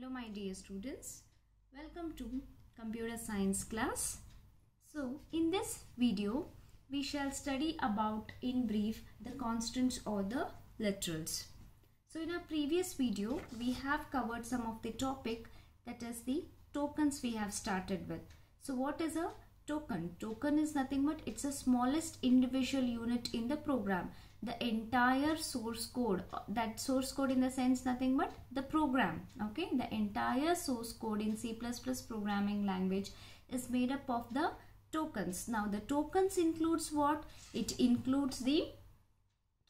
Hello my dear students, welcome to computer science class. So in this video we shall study about in brief the constants or the literals. So in our previous video we have covered some of the topic that is the tokens we have started with. So what is a token? Token is nothing but it's the smallest individual unit in the program the entire source code uh, that source code in the sense nothing but the program okay? The entire source code in c++ programming language is made up of the tokens. Now the tokens includes what? It includes the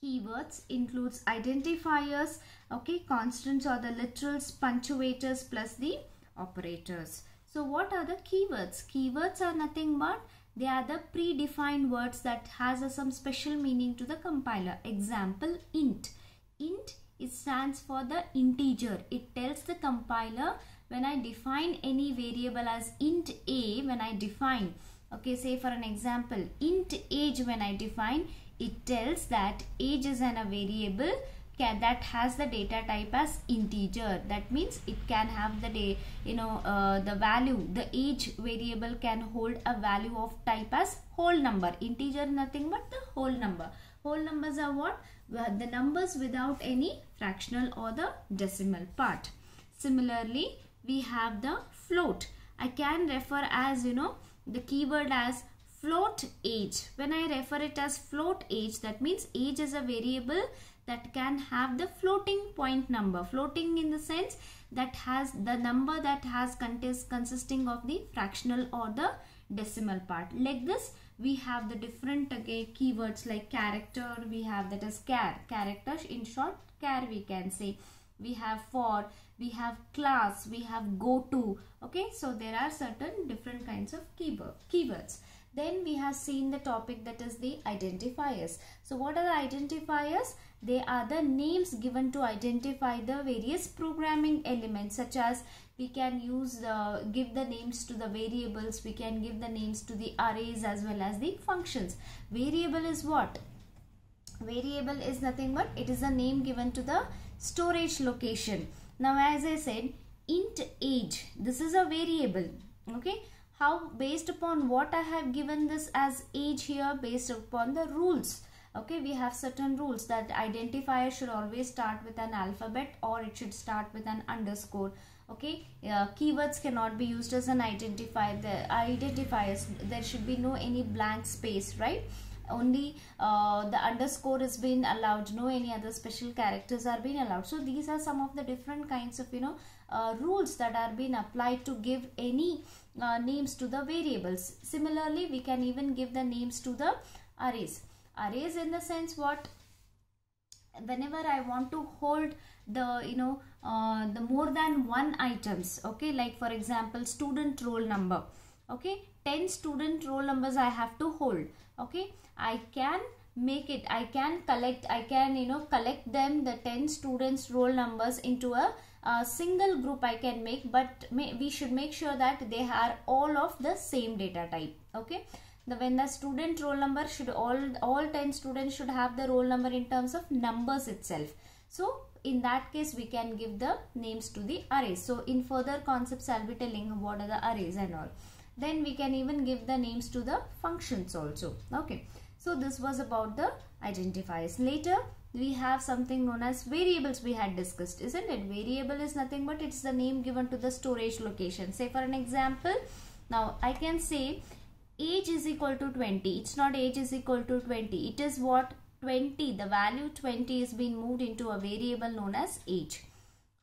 keywords includes identifiers okay? Constants or the literals punctuators plus the operators. So what are the keywords? Keywords are nothing but they are the predefined words that has some special meaning to the compiler. Example, int. Int it stands for the integer. It tells the compiler when I define any variable as int a, when I define, okay, say for an example, int age when I define, it tells that age is an a variable can that has the data type as integer. That means it can have the day you know uh, the value. The age variable can hold a value of type as whole number. Integer nothing but the whole number. Whole numbers are what? The numbers without any fractional or the decimal part. Similarly we have the float. I can refer as you know the keyword as float age. When i refer it as float age that means age is a variable that can have the floating point number. Floating in the sense that has the number that has consist consisting of the fractional or the decimal part. Like this we have the different okay, keywords like character we have that is char character. In short char we can say. We have for we have class we have go to. Okay so there are certain different kinds of keyword keywords. Then we have seen the topic that is the identifiers. So what are the identifiers they are the names given to identify the various programming elements such as we can use the give the names to the variables we can give the names to the arrays as well as the functions. Variable is what? Variable is nothing but it is a name given to the storage location. Now as i said int age this is a variable okay? How based upon what i have given this as age here based upon the rules okay we have certain rules that identifier should always start with an alphabet or it should start with an underscore. Okay uh, keywords cannot be used as an identifier. The identifiers there should be no any blank space right? Only uh, the underscore is being allowed. No any other special characters are being allowed. So these are some of the different kinds of you know uh, rules that are being applied to give any uh, names to the variables. Similarly we can even give the names to the arrays arrays in the sense what whenever i want to hold the you know uh, the more than one items okay like for example student roll number okay 10 student roll numbers i have to hold okay. I can make it i can collect i can you know collect them the 10 students roll numbers into a, a single group i can make but may, we should make sure that they are all of the same data type okay the when the student roll number should all all 10 students should have the roll number in terms of numbers itself. So in that case we can give the names to the arrays. So in further concepts i'll be telling what are the arrays and all. Then we can even give the names to the functions also. Okay. So this was about the identifiers. Later we have something known as variables we had discussed isn't it? Variable is nothing but it's the name given to the storage location. Say for an example now i can say age is equal to 20 it's not age is equal to 20 it is what? 20 the value 20 is being moved into a variable known as age.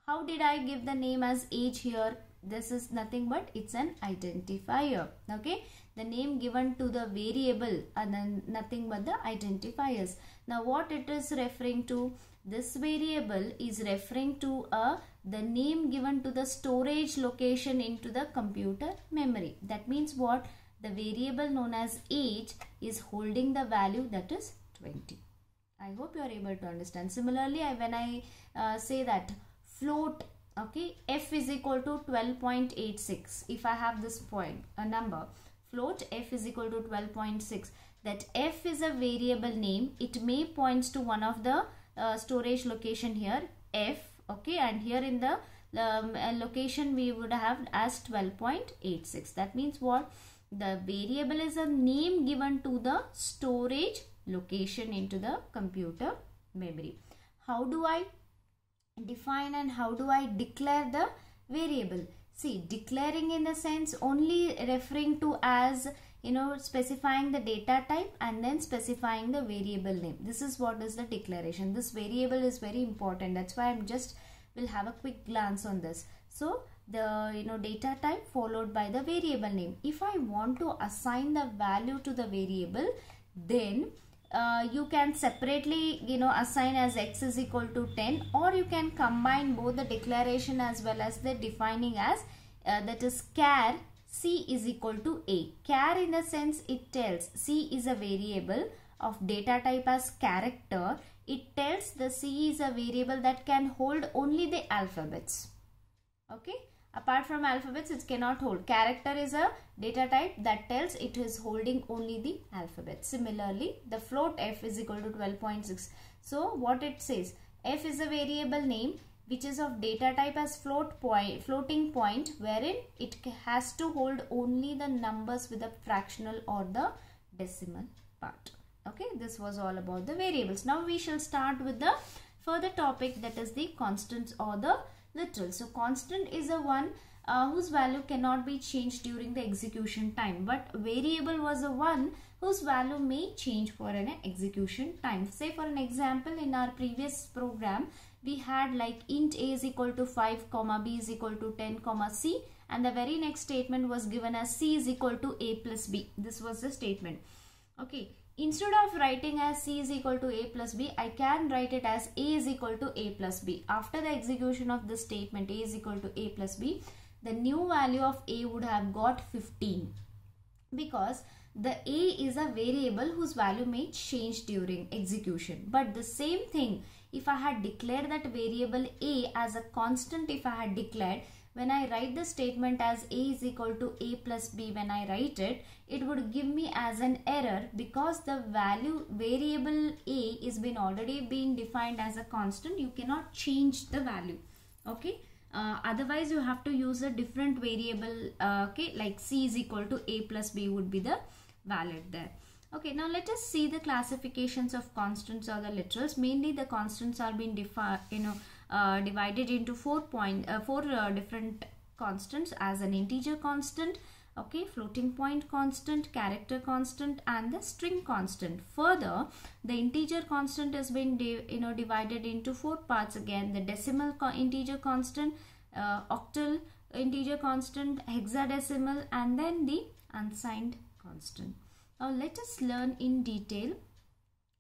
How did i give the name as age here? This is nothing but it's an identifier. Okay? The name given to the variable and then nothing but the identifiers. Now what it is referring to? This variable is referring to a the name given to the storage location into the computer memory. That means what the variable known as age is holding the value that is 20 i hope you are able to understand. Similarly I, when i uh, say that float okay f is equal to 12.86 if i have this point a number float f is equal to 12.6 that f is a variable name it may points to one of the uh, storage location here f okay and here in the um, location we would have as 12.86 that means what the variable is a name given to the storage location into the computer memory. How do i define and how do i declare the variable? See declaring in the sense only referring to as you know specifying the data type and then specifying the variable name. This is what is the declaration. This variable is very important. That's why i'm just will have a quick glance on this. So the you know data type followed by the variable name. If i want to assign the value to the variable then uh, you can separately you know assign as x is equal to 10 or you can combine both the declaration as well as the defining as uh, that is char c is equal to a. Char in the sense it tells c is a variable of data type as character. It tells the c is a variable that can hold only the alphabets. Okay apart from alphabets it cannot hold. Character is a data type that tells it is holding only the alphabet. Similarly the float f is equal to 12.6 so what it says f is a variable name which is of data type as float point floating point wherein it has to hold only the numbers with the fractional or the decimal part. Okay this was all about the variables. Now we shall start with the further topic that is the constants or the So constant is a one uh, whose value cannot be changed during the execution time but variable was a one whose value may change for an execution time. Say for an example in our previous program we had like int a is equal to 5 comma b is equal to 10 comma c and the very next statement was given as c is equal to a plus b. This was the statement. Okay Instead of writing as c is equal to a plus b, I can write it as a is equal to a plus b. After the execution of this statement a is equal to a plus b, the new value of a would have got 15 because the a is a variable whose value may change during execution. But the same thing, if I had declared that variable a as a constant, if I had declared, when I write the statement as a is equal to a plus b when I write it, it would give me as an error because the value variable a is been already been defined as a constant. You cannot change the value. Okay. Uh, otherwise you have to use a different variable uh, okay like c is equal to a plus b would be the valid there okay now let us see the classifications of constants or the literals mainly the constants are being defined you know uh, divided into four point uh, four uh, different constants as an integer constant okay floating point constant character constant and the string constant. Further the integer constant has been you know divided into four parts again. The decimal co integer constant uh, octal integer constant hexadecimal and then the unsigned constant. Now let us learn in detail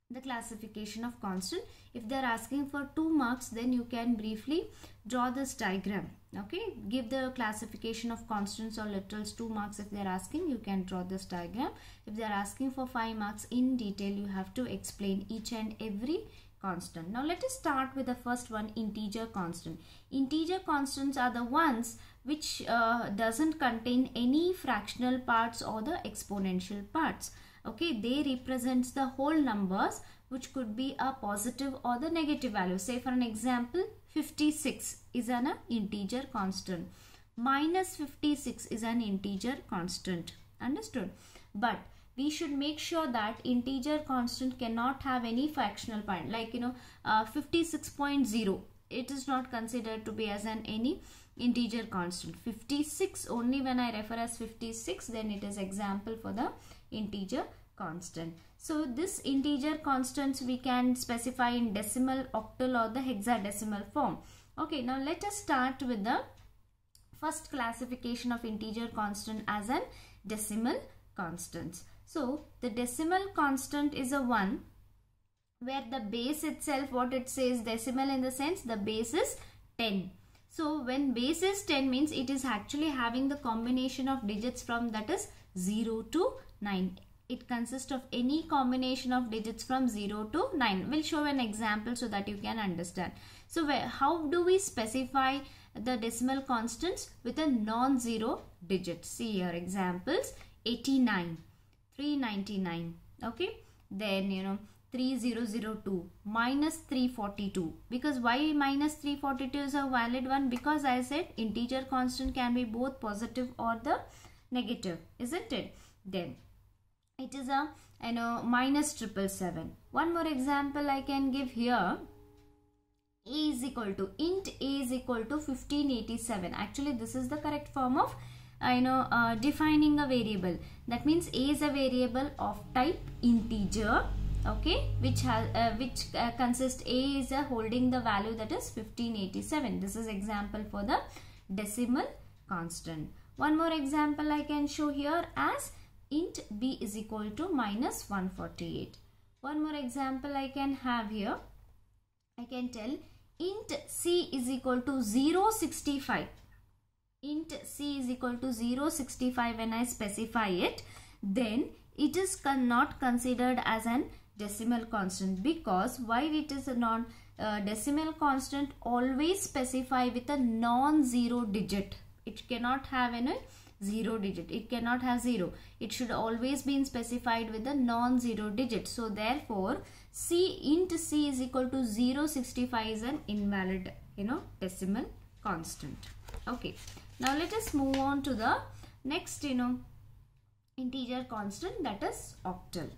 the classification of constant if they're asking for two marks then you can briefly draw this diagram okay? Give the classification of constants or literals two marks if they're asking you can draw this diagram. If they're asking for five marks in detail you have to explain each and every constant. Now let us start with the first one integer constant. Integer constants are the ones which uh, doesn't contain any fractional parts or the exponential parts okay they represents the whole numbers which could be a positive or the negative value. Say for an example 56 is an integer constant. Minus 56 is an integer constant. Understood? But we should make sure that integer constant cannot have any fractional part like you know uh, 56.0 it is not considered to be as an any integer constant. 56 only when i refer as 56 then it is example for the integer constant. So this integer constants we can specify in decimal, octal or the hexadecimal form. Okay, now let us start with the first classification of integer constant as an decimal constants. So the decimal constant is a 1 where the base itself what it says decimal in the sense the base is 10. So when base is 10 means it is actually having the combination of digits from that is 0 to 9 it consists of any combination of digits from 0 to 9. We'll show an example so that you can understand. So where, how do we specify the decimal constants with a non-zero digit? See here examples 89, 399. Okay. Then you know 3002 minus 342 because why minus 342 is a valid one because I said integer constant can be both positive or the negative isn't it? Then it is a you know minus triple seven. One more example I can give here. A is equal to int a is equal to 1587 actually this is the correct form of uh, you know uh, defining a variable. That means a is a variable of type integer okay which has uh, which uh, consists a is uh, holding the value that is 1587 this is example for the decimal constant one more example i can show here as int b is equal to minus 148 one more example i can have here. I can tell int c is equal to 065 int c is equal to 065 when i specify it then it is con not considered as an decimal constant because why it is a non uh, decimal constant always specify with a non-zero digit it cannot have any uh, zero digit. It cannot have zero. It should always be specified with a non-zero digit. So therefore c int c is equal to 065 is an invalid you know decimal constant. Okay. Now let us move on to the next you know integer constant that is octal.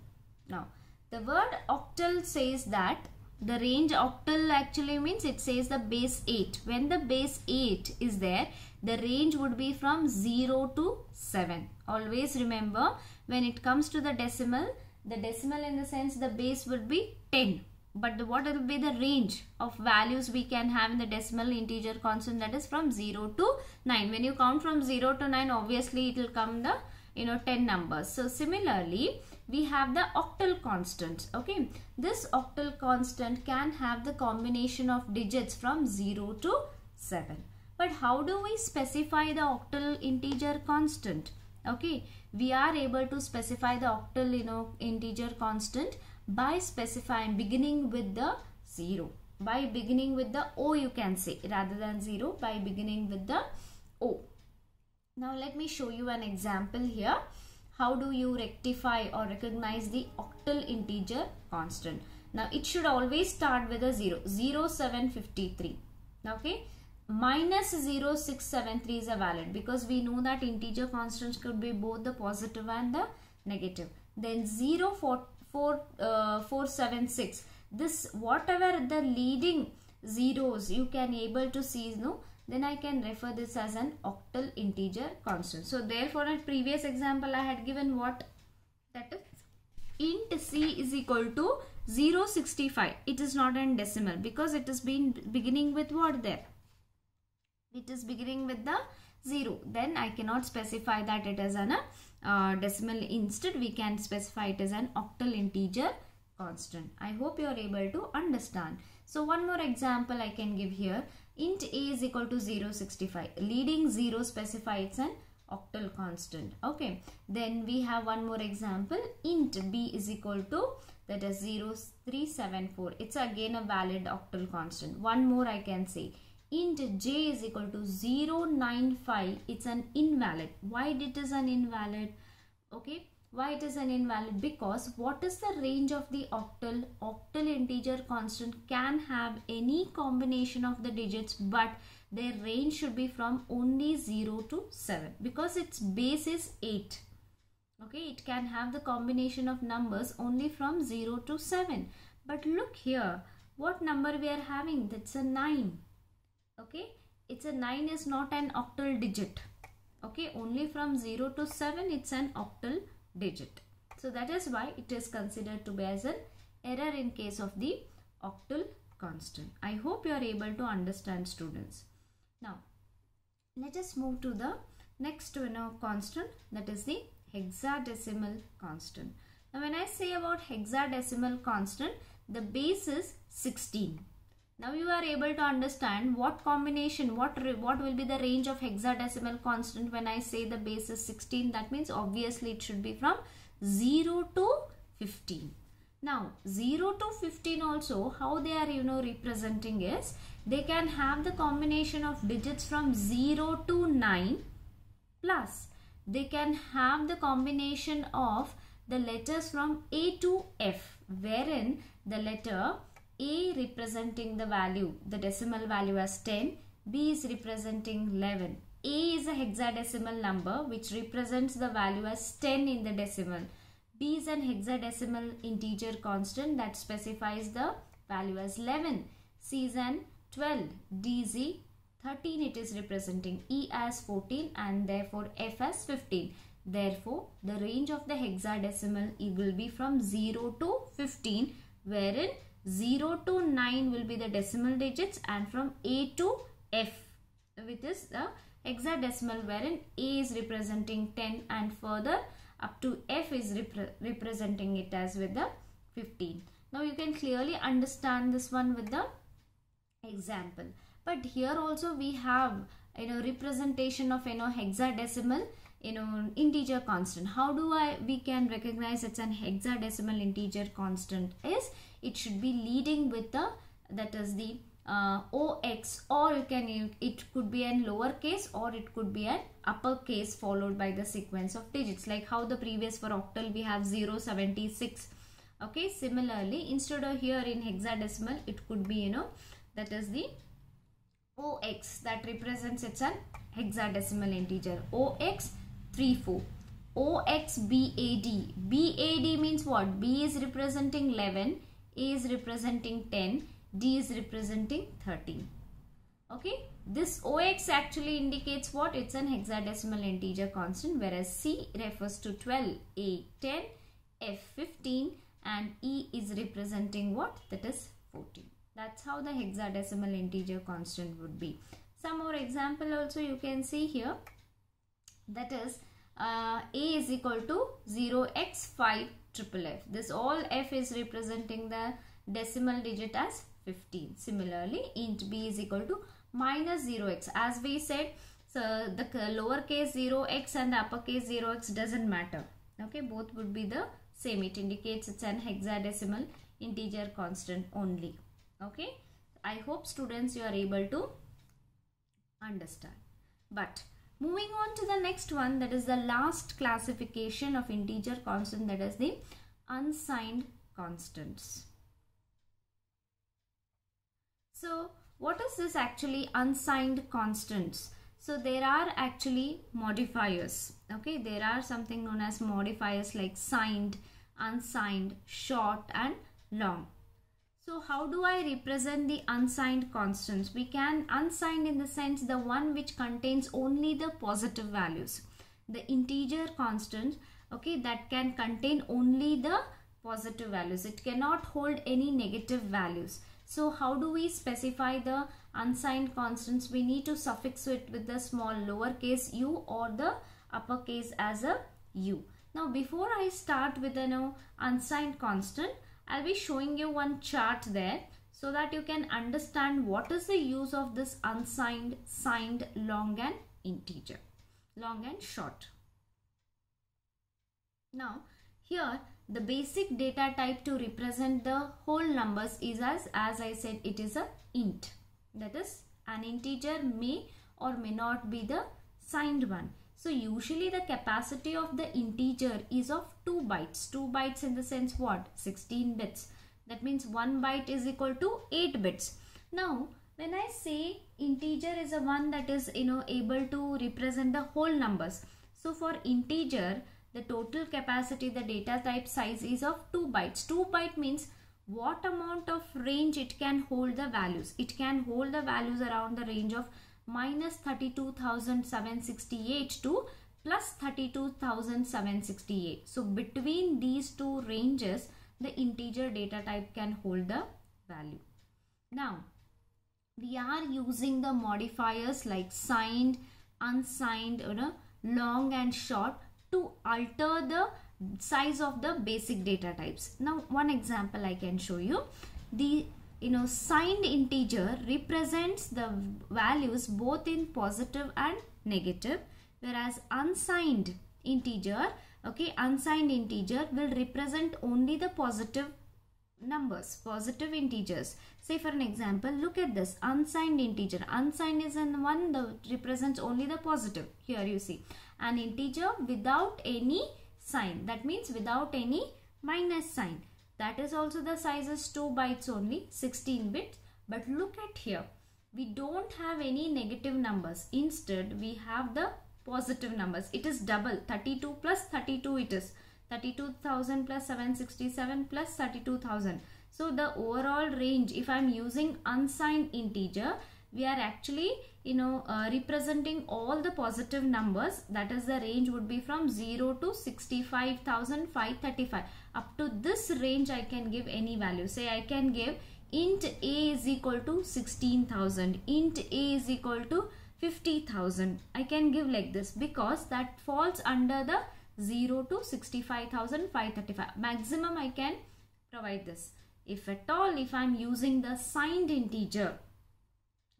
Now the word octal says that the range octal actually means it says the base 8. When the base 8 is there, the range would be from 0 to 7. Always remember when it comes to the decimal, the decimal in the sense the base would be 10. But the, what will be the range of values we can have in the decimal integer constant that is from 0 to 9. When you count from 0 to 9, obviously it will come the you know 10 numbers. So similarly, we have the octal constant okay? This octal constant can have the combination of digits from 0 to 7 but how do we specify the octal integer constant okay? We are able to specify the octal you know integer constant by specifying beginning with the 0 by beginning with the o you can say rather than 0 by beginning with the o. Now let me show you an example here how do you rectify or recognize the octal integer constant? Now it should always start with a 0 0753 okay? Minus 0673 is a valid because we know that integer constants could be both the positive and the negative. Then 04, uh, this whatever the leading zeros you can able to see you know then I can refer this as an octal integer constant. So therefore in previous example I had given what? That is int c is equal to 065 it is not in decimal because it is been beginning with what there? It is beginning with the 0 then I cannot specify that it is an uh, decimal. Instead we can specify it as an octal integer constant. I hope you are able to understand. So one more example I can give here int a is equal to 065 leading 0 specifies an octal constant. Okay. Then we have one more example. Int b is equal to that is 0374 it's again a valid octal constant. One more i can say. Int j is equal to 095 it's an invalid. Why it is an invalid? Okay why it is an invalid? Because what is the range of the octal? Octal integer constant can have any combination of the digits but their range should be from only 0 to 7 because its base is 8. Okay, it can have the combination of numbers only from 0 to 7. But look here, what number we are having? That's a 9. Okay, it's a 9 is not an octal digit. Okay, only from 0 to 7 it's an octal digit. So that is why it is considered to be as an error in case of the octal constant. I hope you are able to understand students. Now let us move to the next you know, constant that is the hexadecimal constant. Now when I say about hexadecimal constant the base is 16 now you are able to understand what combination, what, what will be the range of hexadecimal constant when I say the base is 16. That means obviously it should be from 0 to 15. Now 0 to 15 also how they are you know representing is they can have the combination of digits from 0 to 9 plus they can have the combination of the letters from A to F wherein the letter A representing the value, the decimal value as 10, B is representing 11. A is a hexadecimal number which represents the value as 10 in the decimal. B is an hexadecimal integer constant that specifies the value as 11. C is an 12. D is 13 it is representing. E as 14 and therefore F as 15. Therefore, the range of the hexadecimal will be from 0 to 15 wherein 0 to 9 will be the decimal digits and from A to F which is the hexadecimal wherein A is representing 10 and further up to F is repre representing it as with the 15. Now you can clearly understand this one with the example. But here also we have you know representation of you know hexadecimal you know integer constant. How do I we can recognize it's an hexadecimal integer constant is it should be leading with the that is the uh, OX or you can it could be an lowercase or it could be an uppercase followed by the sequence of digits like how the previous for octal we have 076 okay similarly instead of here in hexadecimal it could be you know that is the OX that represents it's an hexadecimal integer. OX 34 OXBAD BAD means what? B is representing 11 A is representing 10 D is representing 13. Okay, this OX actually indicates what? It's an hexadecimal integer constant whereas C refers to 12, A 10, F 15 and E is representing what? That is 14. That's how the hexadecimal integer constant would be. Some more example also you can see here. That is uh, A is equal to 0x5 triple F. This all F is representing the decimal digit as 15. Similarly, int b is equal to minus 0x. As we said, so the lowercase 0x and the uppercase 0x doesn't matter. Okay, both would be the same. It indicates it's an hexadecimal integer constant only. Okay, I hope students you are able to understand. But moving on to the next one that is the last classification of integer constant that is the unsigned constants. So what is this actually unsigned constants? So there are actually modifiers. Okay, there are something known as modifiers like signed, unsigned, short and long. So how do I represent the unsigned constants? We can unsigned in the sense the one which contains only the positive values. The integer constant, okay, that can contain only the positive values. It cannot hold any negative values. So how do we specify the unsigned constants? We need to suffix it with the small lowercase u or the uppercase as a u. Now before I start with an unsigned constant, I'll be showing you one chart there so that you can understand what is the use of this unsigned, signed, long and integer, long and short. Now here the basic data type to represent the whole numbers is as as I said it is a int that is an integer may or may not be the signed one. So usually the capacity of the integer is of 2 bytes. 2 bytes in the sense what? 16 bits. That means 1 byte is equal to 8 bits. Now when I say integer is a one that is you know able to represent the whole numbers. So for integer the total capacity the data type size is of 2 bytes 2 byte means what amount of range it can hold the values it can hold the values around the range of minus 32768 to plus 32768 so between these two ranges the integer data type can hold the value now we are using the modifiers like signed unsigned you know, long and short to alter the size of the basic data types. Now one example I can show you. The you know signed integer represents the values both in positive and negative whereas unsigned integer okay unsigned integer will represent only the positive numbers positive integers say for an example look at this unsigned integer unsigned is in one that represents only the positive here you see an integer without any sign. That means without any minus sign. That is also the size is 2 bytes only 16 bits but look at here. We don't have any negative numbers. Instead we have the positive numbers. It is double. 32 plus 32 it is. 32,000 plus 767 plus 32,000 so the overall range if I'm using unsigned integer we are actually you know uh, representing all the positive numbers. That is the range would be from 0 to 65,535 up to this range I can give any value. Say I can give int a is equal to 16,000 int a is equal to 50,000 I can give like this because that falls under the 0 to 65,535 maximum I can provide this. If at all if I'm using the signed integer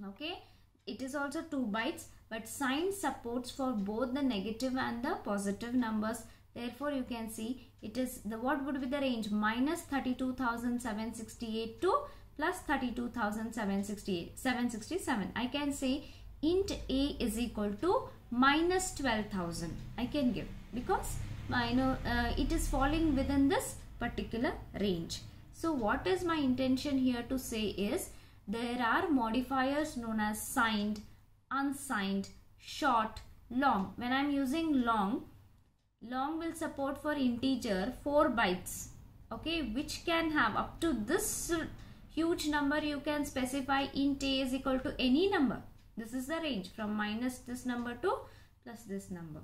okay it is also 2 bytes but sign supports for both the negative and the positive numbers. Therefore you can see it is the what would be the range? Minus 32,768 to plus 32,768 767 I can say int a is equal to minus 12,000 I can give because I know uh, it is falling within this particular range. So what is my intention here to say is there are modifiers known as signed, unsigned, short, long. When I am using long, long will support for integer 4 bytes. Okay, which can have up to this huge number you can specify int a is equal to any number. This is the range from minus this number to plus this number.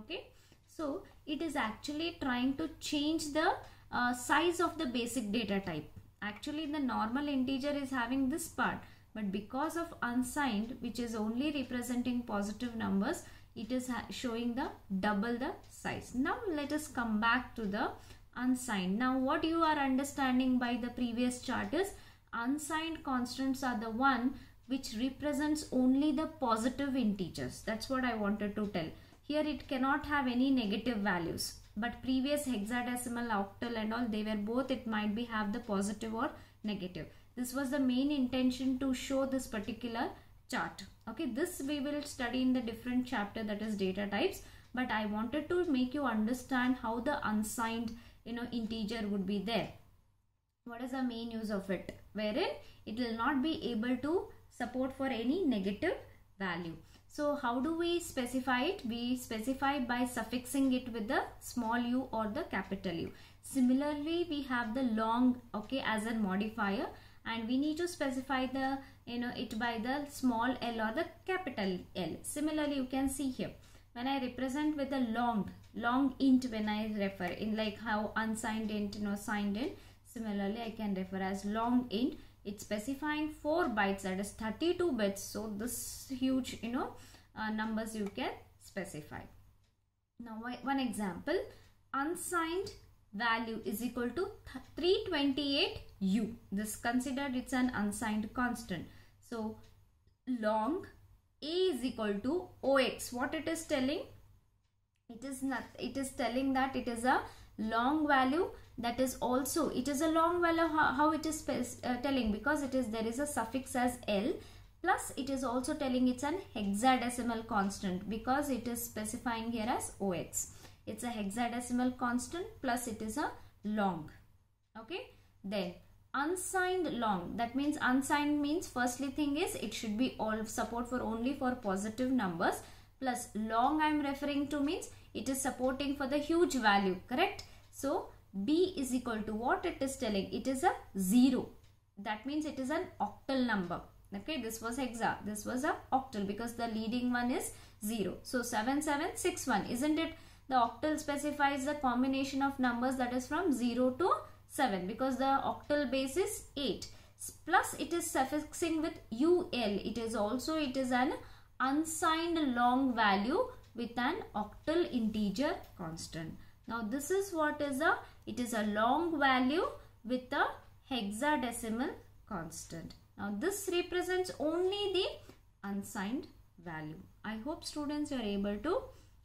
Okay, so it is actually trying to change the uh, size of the basic data type actually the normal integer is having this part but because of unsigned which is only representing positive numbers it is showing the double the size. Now let us come back to the unsigned. Now what you are understanding by the previous chart is unsigned constants are the one which represents only the positive integers. That's what i wanted to tell. Here it cannot have any negative values. But previous hexadecimal octal and all they were both it might be have the positive or negative. This was the main intention to show this particular chart. Okay this we will study in the different chapter that is data types but i wanted to make you understand how the unsigned you know integer would be there what is the main use of it wherein it will not be able to support for any negative value so how do we specify it? We specify by suffixing it with the small u or the capital U. Similarly, we have the long okay as a modifier and we need to specify the you know it by the small l or the capital L. Similarly, you can see here when I represent with a long long int when I refer in like how unsigned int you know signed int. Similarly, I can refer as long int. It's specifying 4 bytes that is 32 bits so this huge you know uh, numbers you can specify. Now one example. Unsigned value is equal to 328u this considered it's an unsigned constant. So long a is equal to ox what it is telling? It is not it is telling that it is a long value that is also it is a long value how, how it is uh, telling? Because it is there is a suffix as l plus it is also telling it's an hexadecimal constant because it is specifying here as ox it's a hexadecimal constant plus it is a long. Okay? Then unsigned long. That means unsigned means firstly thing is it should be all support for only for positive numbers. Plus long i am referring to means it is supporting for the huge value correct? So b is equal to what it is telling? It is a 0 that means it is an octal number. Okay this was hexa this was a octal because the leading one is 0 so 7761 isn't it? The octal specifies the combination of numbers that is from 0 to 7 because the octal base is 8 plus it is suffixing with ul it is also it is an unsigned long value with an octal integer constant now this is what is a it is a long value with a hexadecimal constant. Now this represents only the unsigned value. I hope students are able to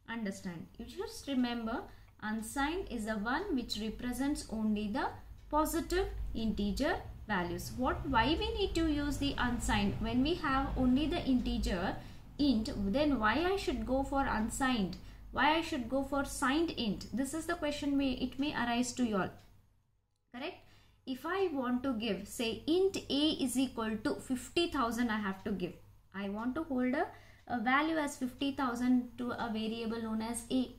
understand. You just remember unsigned is the one which represents only the positive integer values. What why we need to use the unsigned? When we have only the integer int then why I should go for unsigned? Why I should go for signed int? This is the question may it may arise to you all. Correct? If I want to give say int a is equal to 50,000 I have to give. I want to hold a, a value as 50,000 to a variable known as a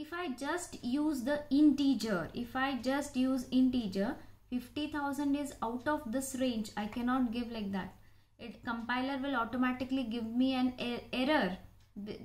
if I just use the integer if I just use integer 50,000 is out of this range. I cannot give like that. It compiler will automatically give me an er error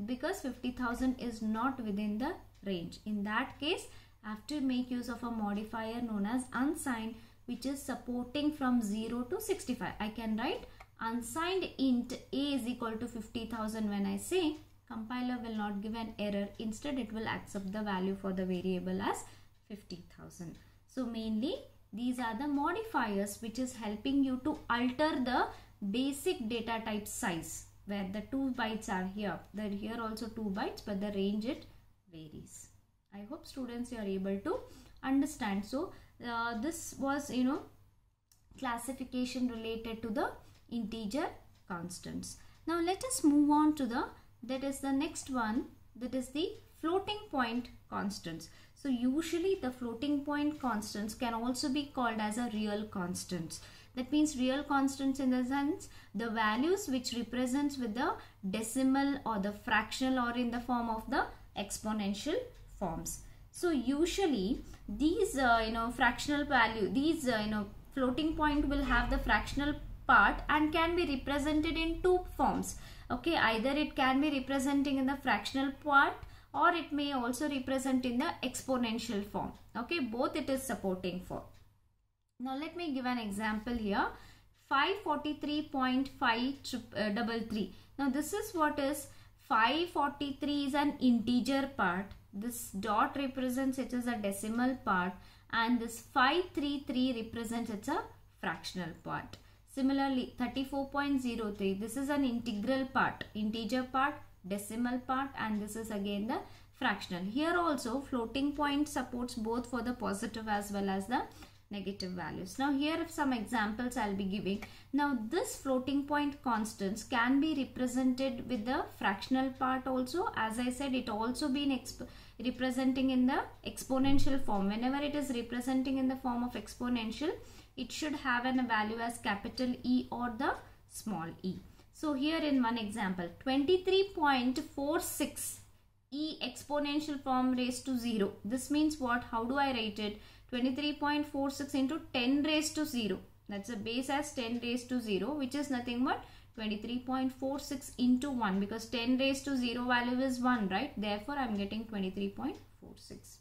because 50,000 is not within the range. In that case I have to make use of a modifier known as unsigned which is supporting from 0 to 65. I can write unsigned int a is equal to 50,000 when I say compiler will not give an error. Instead it will accept the value for the variable as 50,000. So mainly these are the modifiers which is helping you to alter the basic data type size where the 2 bytes are here. There here also 2 bytes but the range it varies. I hope students you are able to understand. So uh, this was you know classification related to the integer constants. Now let us move on to the that is the next one that is the floating point constants. So usually the floating point constants can also be called as a real constants. That means real constants in the sense the values which represents with the decimal or the fractional or in the form of the exponential forms. So usually these uh, you know fractional value these uh, you know floating point will have the fractional part and can be represented in two forms. Okay, either it can be representing in the fractional part or it may also represent in the exponential form. Okay, both it is supporting for. Now let me give an example here. 543.533. Uh, now this is what is 543 is an integer part. This dot represents it as a decimal part and this 533 represents it's a fractional part. Similarly 34.03 this is an integral part, integer part, decimal part and this is again the fractional. Here also floating point supports both for the positive as well as the negative values. Now here some examples I'll be giving. Now this floating point constants can be represented with the fractional part also. As I said it also been representing in the exponential form. Whenever it is representing in the form of exponential it should have an value as capital E or the small e. So here in one example 23.46 e exponential form raised to 0. This means what? How do I write it? 23.46 into 10 raised to 0. That's a base as 10 raised to 0 which is nothing but 23.46 into 1 because 10 raised to 0 value is 1 right. Therefore, I am getting 23.46.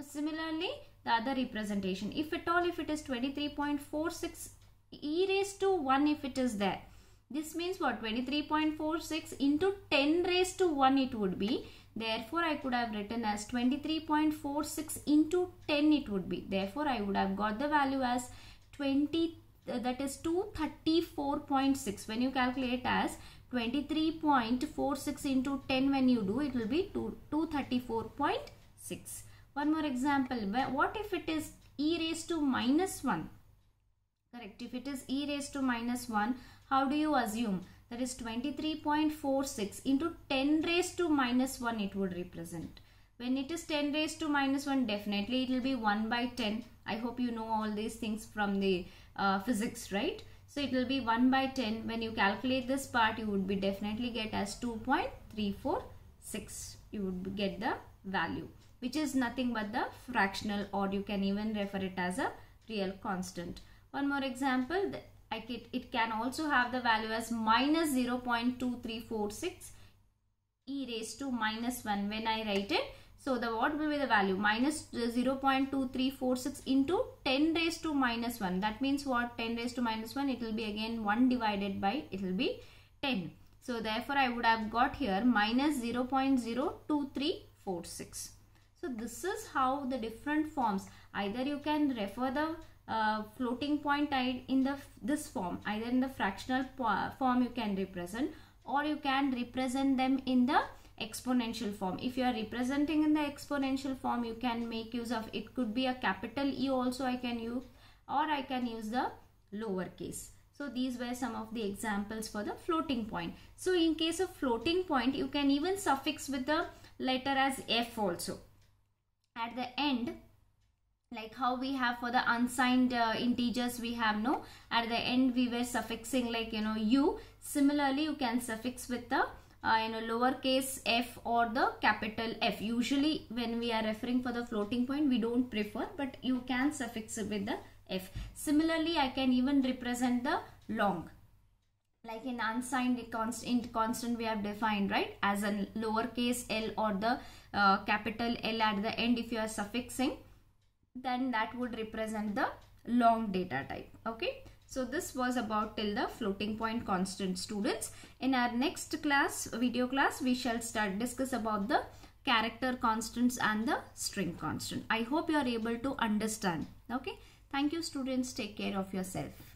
Now, similarly, the other representation. If at all, if it is 23.46 e raised to 1 if it is there. This means what? 23.46 into 10 raised to 1 it would be. Therefore, I could have written as 23.46 into 10 it would be. Therefore, I would have got the value as 20 uh, that is 234.6 when you calculate as 23.46 into 10 when you do it will be 2, 234.6 one more example. What if it is e raised to minus 1 correct. If it is e raised to minus 1 how do you assume? That is 23.46 into 10 raised to minus 1 it would represent. When it is 10 raised to minus 1 definitely it will be 1 by 10 i hope you know all these things from the uh, physics right? So it will be 1 by 10 when you calculate this part you would be definitely get as 2.346 you would get the value which is nothing but the fractional or you can even refer it as a real constant one more example it, it can also have the value as minus 0.2346 e raised to minus 1 when I write it so the what will be the value? Minus 0.2346 into 10 raised to minus 1. That means what? 10 raised to minus 1. It will be again 1 divided by, it will be 10. So therefore I would have got here minus 0.02346. So this is how the different forms. Either you can refer the uh, floating point in the this form. Either in the fractional form you can represent or you can represent them in the exponential form. If you are representing in the exponential form, you can make use of, it could be a capital E also I can use or I can use the lowercase. So these were some of the examples for the floating point. So in case of floating point, you can even suffix with the letter as F also. At the end, like how we have for the unsigned uh, integers we have no at the end we were suffixing like you know u similarly you can suffix with the uh, you know lowercase f or the capital F. Usually when we are referring for the floating point we don't prefer but you can suffix it with the F. Similarly I can even represent the long like in unsigned constant, constant we have defined right as a lowercase l or the uh, capital L at the end if you are suffixing then that would represent the long data type okay? So this was about till the floating point constant students. In our next class video class we shall start discuss about the character constants and the string constant. I hope you are able to understand okay? Thank you students. Take care of yourself